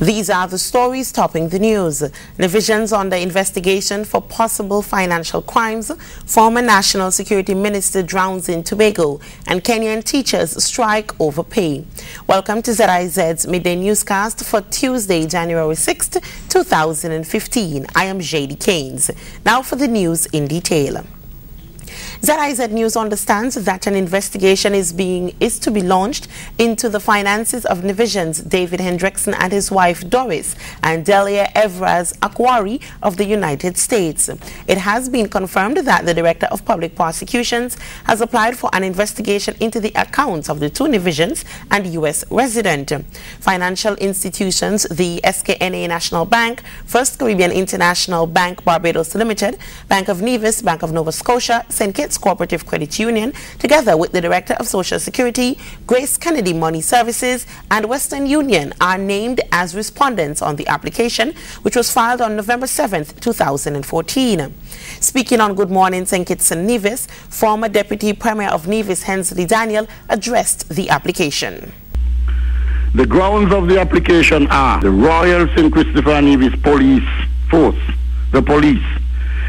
These are the stories topping the news. Divisions on the investigation for possible financial crimes. Former National Security Minister drowns in Tobago. And Kenyan teachers strike over pay. Welcome to ZIZ's Midday Newscast for Tuesday, January 6th, 2015. I am JD Keynes. Now for the news in detail. ZIZ News understands that an investigation is being is to be launched into the finances of Nevisian's David Hendrickson and his wife Doris and Delia Evraz Akwari of the United States. It has been confirmed that the Director of Public Prosecutions has applied for an investigation into the accounts of the two Nevisians and U.S. resident. Financial institutions, the SKNA National Bank, First Caribbean International Bank Barbados Limited, Bank of Nevis, Bank of Nova Scotia, St. Kitts Cooperative Credit Union, together with the Director of Social Security, Grace Kennedy Money Services, and Western Union are named as respondents on the application, which was filed on November 7, 2014. Speaking on Good Morning St. Kitts and Nevis, former Deputy Premier of Nevis, Hensley Daniel, addressed the application. The grounds of the application are the Royal St. Christopher Nevis Police Force, the police,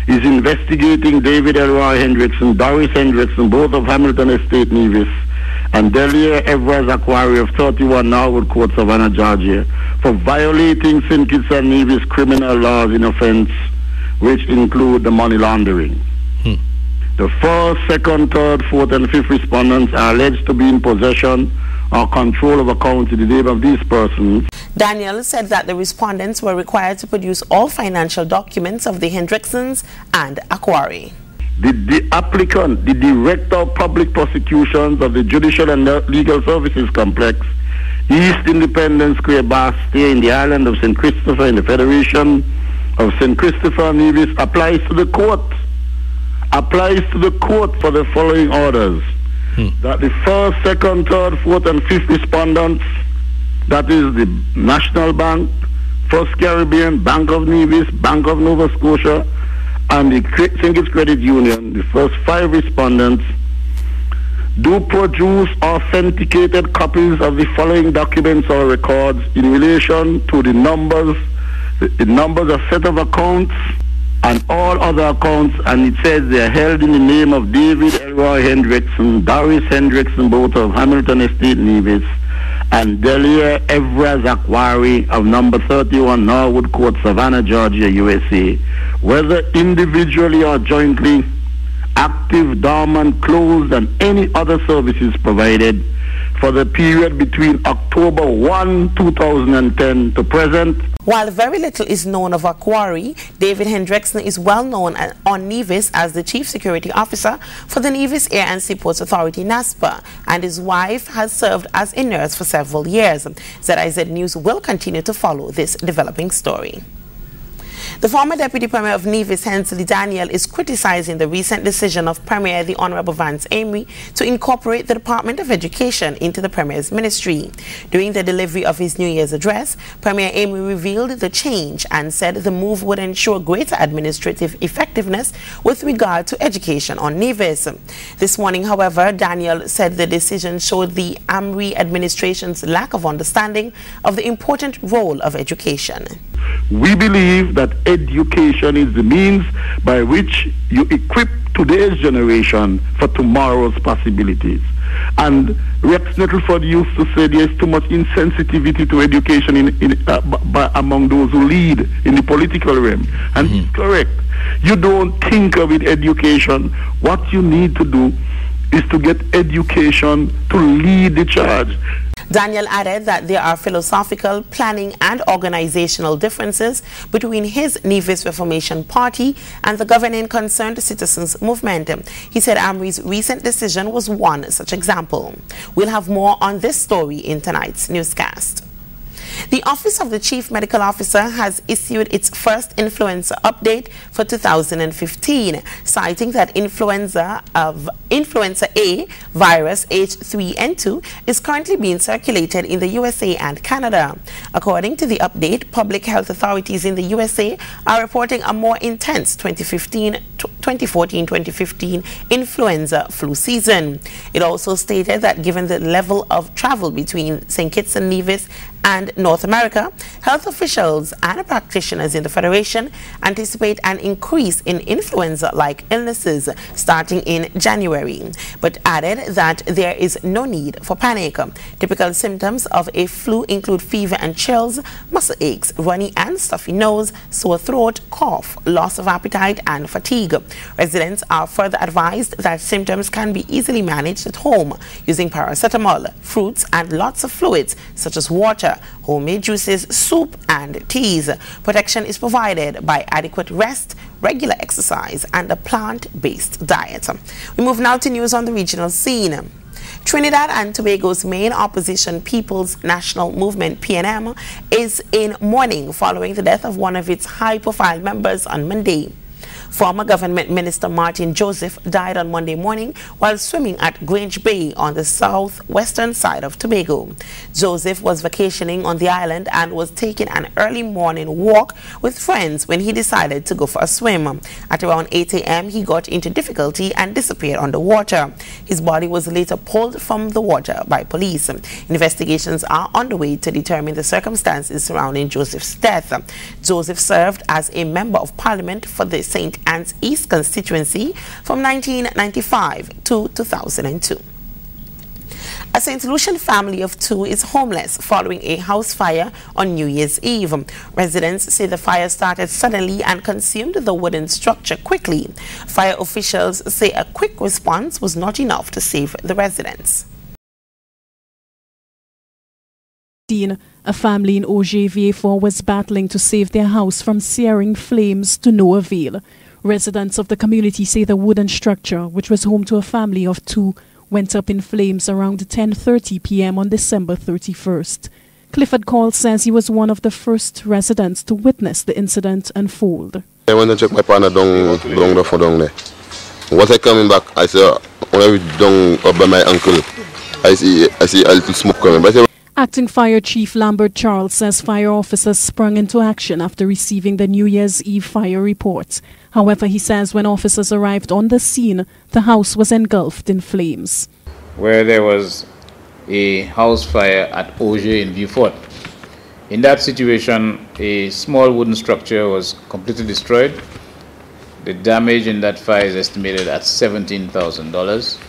is investigating David Elroy Hendrickson, Doris Hendrickson, both of Hamilton Estate Nevis, and Delia Evers Aquari of 31 Norwood Court, Savannah, Georgia, for violating St. Kitts and Nevis criminal laws in offense, which include the money laundering. Hmm. The first, second, third, fourth, and fifth respondents are alleged to be in possession or control of accounts in the name of these persons Daniel said that the respondents were required to produce all financial documents of the Hendricksons and Aquari. The, the applicant, the Director of Public Prosecutions of the Judicial and Legal Services Complex, East Independence Square, Basseterre, in the island of St. Christopher, in the Federation of St. Christopher and Nevis, applies to the court. Applies to the court for the following orders. That the first, second, third, fourth, and fifth respondents that is the National Bank, First Caribbean, Bank of Nevis, Bank of Nova Scotia, and the. Kitts Credit Union, the first five respondents, do produce authenticated copies of the following documents or records in relation to the numbers, the numbers of set of accounts and all other accounts, and it says they are held in the name of David Elroy Hendrickson, Doris Hendrickson, both of Hamilton Estate Nevis, and Delia Evra Zakwari of number 31 Norwood Court, Savannah, Georgia, USA, whether individually or jointly, active, dormant, closed, and any other services provided for the period between October 1, 2010 to present. While very little is known of Aquari, David Hendrickson is well known on Nevis as the Chief Security Officer for the Nevis Air and Seaports Authority, NASPA, and his wife has served as a nurse for several years. ZIZ News will continue to follow this developing story. The former Deputy Premier of Nevis, Hensley Daniel, is criticizing the recent decision of Premier the Honorable Vance Amory to incorporate the Department of Education into the Premier's ministry. During the delivery of his New Year's address, Premier Amory revealed the change and said the move would ensure greater administrative effectiveness with regard to education on Nevis. This morning, however, Daniel said the decision showed the Amory administration's lack of understanding of the important role of education. We believe that education is the means by which you equip today's generation for tomorrow's possibilities. And Rex Nettleford used to say there's too much insensitivity to education in, in, uh, by, among those who lead in the political realm. And mm-hmm. he's correct. You don't think of it education. What you need to do is to get education to lead the charge. Daniel added that there are philosophical, planning and organizational differences between his Nevis Reformation Party and the governing Concerned Citizens Movement. He said Amory's recent decision was one such example. We'll have more on this story in tonight's newscast. The Office of the Chief Medical Officer has issued its first influenza update for 2015, citing that influenza of influenza A virus H3N2 is currently being circulated in the USA and Canada. According to the update, public health authorities in the USA are reporting a more intense 2015 2014-2015 influenza flu season. It also stated that given the level of travel between St. Kitts and Nevis and North America, health officials and practitioners in the Federation anticipate an increase in influenza-like illnesses starting in January, but added that there is no need for panic. Typical symptoms of a flu include fever and chills, muscle aches, runny and stuffy nose, sore throat, cough, loss of appetite, and fatigue. Residents are further advised that symptoms can be easily managed at home using paracetamol, fruits, and lots of fluids such as water, homemade juices, soup, and teas. Protection is provided by adequate rest, regular exercise, and a plant-based diet. We move now to news on the regional scene. Trinidad and Tobago's main opposition People's National Movement PNM is in mourning following the death of one of its high-profile members on Monday. Former Government Minister Martin Joseph died on Monday morning while swimming at Grange Bay on the southwestern side of Tobago. Joseph was vacationing on the island and was taking an early morning walk with friends when he decided to go for a swim. At around 8 a.m., he got into difficulty and disappeared underwater. His body was later pulled from the water by police. Investigations are underway to determine the circumstances surrounding Joseph's death. Joseph served as a member of parliament for the St. Ann's East constituency from 1995 to 2002. A St. Lucian family of two is homeless following a house fire on New Year's Eve. Residents say the fire started suddenly and consumed the wooden structure quickly. Fire officials say a quick response was not enough to save the residents. A family in Augier Vieux-Fort was battling to save their house from searing flames to no avail. Residents of the community say the wooden structure, which was home to a family of two, went up in flames around 10.30 p.m. on December 31st. Clifford Call says he was one of the first residents to witness the incident unfold. I went to check my partner down, down, down, down there. Once I coming back, I saw, oh, when I was down up by my uncle, I see, I see a little smoke coming. But Acting Fire Chief Lambert Charles says fire officers sprung into action after receiving the New Year's Eve fire report. However, he says when officers arrived on the scene, the house was engulfed in flames. Where there was a house fire at Augier in Vieux-Fort. In that situation, a small wooden structure was completely destroyed. The damage in that fire is estimated at $17,000.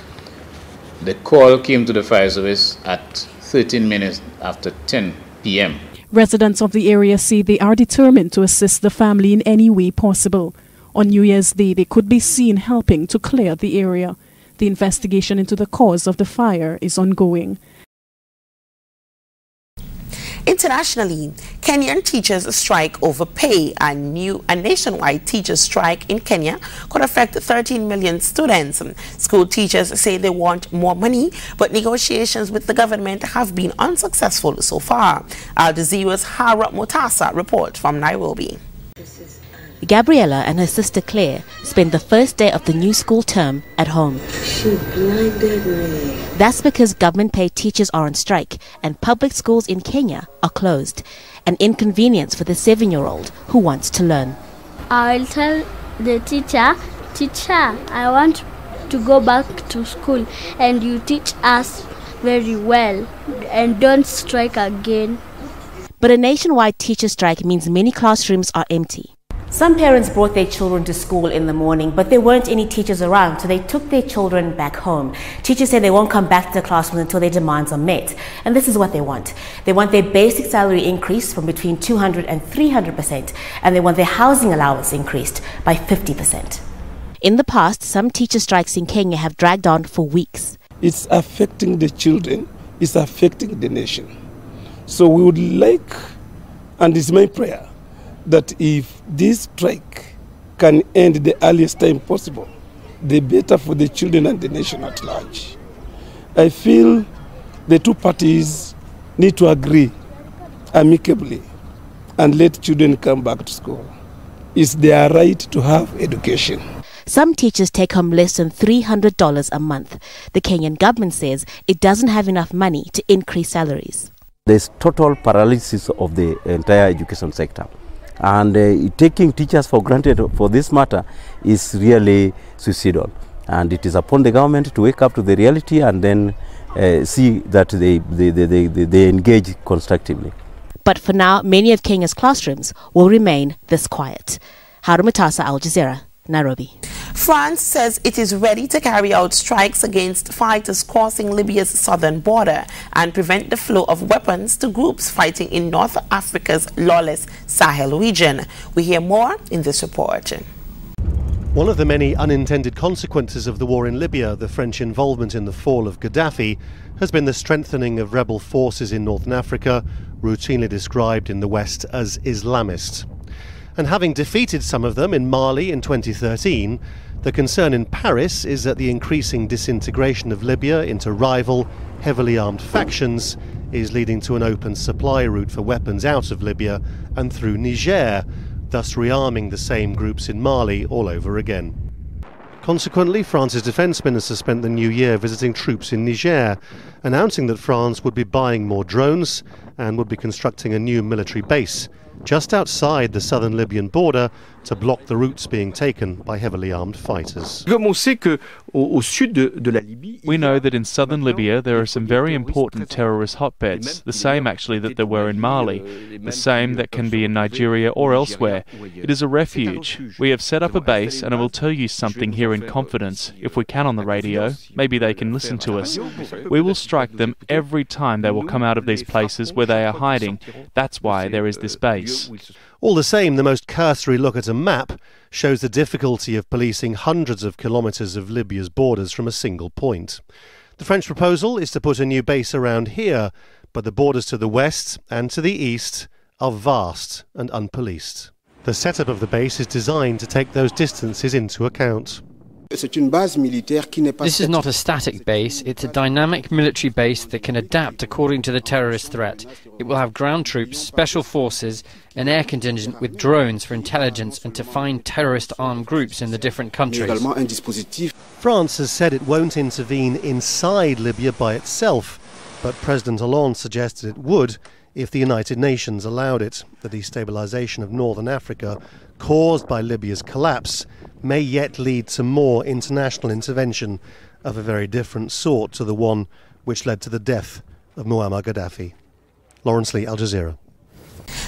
The call came to the fire service at 13 minutes after 10 p.m. Residents of the area say they are determined to assist the family in any way possible. On New Year's Day, they could be seen helping to clear the area. The investigation into the cause of the fire is ongoing. Internationally, Kenyan teachers strike over pay. A new, a nationwide teachers strike in Kenya could affect 13 million students. School teachers say they want more money, but negotiations with the government have been unsuccessful so far. Al Jazeera's Haru Mutasa report from Nairobi. Gabriella and her sister Claire spend the first day of the new school term at home. She blinded me. That's because government paid teachers are on strike and public schools in Kenya are closed. An inconvenience for the seven year old who wants to learn. I'll tell the teacher, Teacher, I want to go back to school and you teach us very well and don't strike again. But a nationwide teacher strike means many classrooms are empty. Some parents brought their children to school in the morning, but there weren't any teachers around, so they took their children back home. Teachers say they won't come back to the classroom until their demands are met. And this is what they want. They want their basic salary increased from between 200 and 300%, and they want their housing allowance increased by 50%. In the past, some teacher strikes in Kenya have dragged on for weeks. It's affecting the children, it's affecting the nation. So we would like, and it's my prayer, that if this strike can end the earliest time possible, the better for the children and the nation at large. I feel the two parties need to agree amicably and let children come back to school. It's their right to have education. Some teachers take home less than $300 a month. The Kenyan government says it doesn't have enough money to increase salaries. There's total paralysis of the entire education sector and uh, taking teachers for granted for this matter is really suicidal and it is upon the government to wake up to the reality and then uh, see that they, they, they, they, they engage constructively. But for now, many of Kenya's classrooms will remain this quiet. Haru Mutasa, Al Jazeera, Nairobi. France says it is ready to carry out strikes against fighters crossing Libya's southern border and prevent the flow of weapons to groups fighting in North Africa's lawless Sahel region. We hear more in this report. One of the many unintended consequences of the war in Libya, the French involvement in the fall of Gaddafi, has been the strengthening of rebel forces in northern Africa, routinely described in the West as Islamist. And having defeated some of them in Mali in 2013, the concern in Paris is that the increasing disintegration of Libya into rival, heavily armed factions is leading to an open supply route for weapons out of Libya and through Niger, thus rearming the same groups in Mali all over again. Consequently, France's defence minister spent the new year visiting troops in Niger, announcing that France would be buying more drones and would be constructing a new military base just outside the southern Libyan border to block the routes being taken by heavily armed fighters. We know that in southern Libya there are some very important terrorist hotbeds, the same actually that there were in Mali, the same that can be in Nigeria or elsewhere. It is a refuge. We have set up a base and I will tell you something here in confidence, if we can on the radio, maybe they can listen to us. We will strike them every time they will come out of these places where they are hiding. That's why there is this base. All the same, the most cursory look at a map shows the difficulty of policing hundreds of kilometres of Libya's borders from a single point. The French proposal is to put a new base around here, but the borders to the west and to the east are vast and unpoliced. The setup of the base is designed to take those distances into account. This is not a static base, it's a dynamic military base that can adapt according to the terrorist threat. It will have ground troops, special forces, an air contingent with drones for intelligence and to find terrorist armed groups in the different countries. France has said it won't intervene inside Libya by itself, but President Hollande suggested it would if the United Nations allowed it. The destabilization of northern Africa caused by Libya's collapse may yet lead to more international intervention of a very different sort to the one which led to the death of Muammar Gaddafi. Lawrence Lee, Al Jazeera.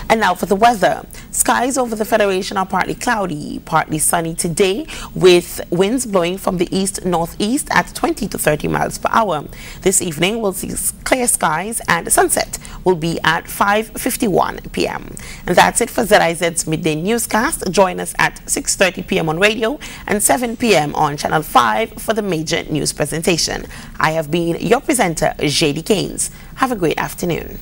And now for the weather. Skies over the Federation are partly cloudy, partly sunny today, with winds blowing from the east-northeast at 20 to 30 miles per hour. This evening we'll see clear skies and sunset will be at 5.51 p.m. And that's it for ZIZ's Midday Newscast. Join us at 6.30 p.m. on radio and 7 p.m. on Channel 5 for the major news presentation. I have been your presenter, JD Keynes. Have a great afternoon.